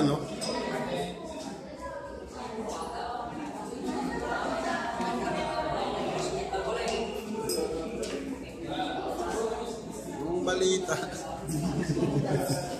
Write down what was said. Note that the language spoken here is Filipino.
No? Yung balita.